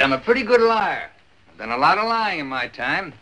I'm a pretty good liar. I've done a lot of lying in my time.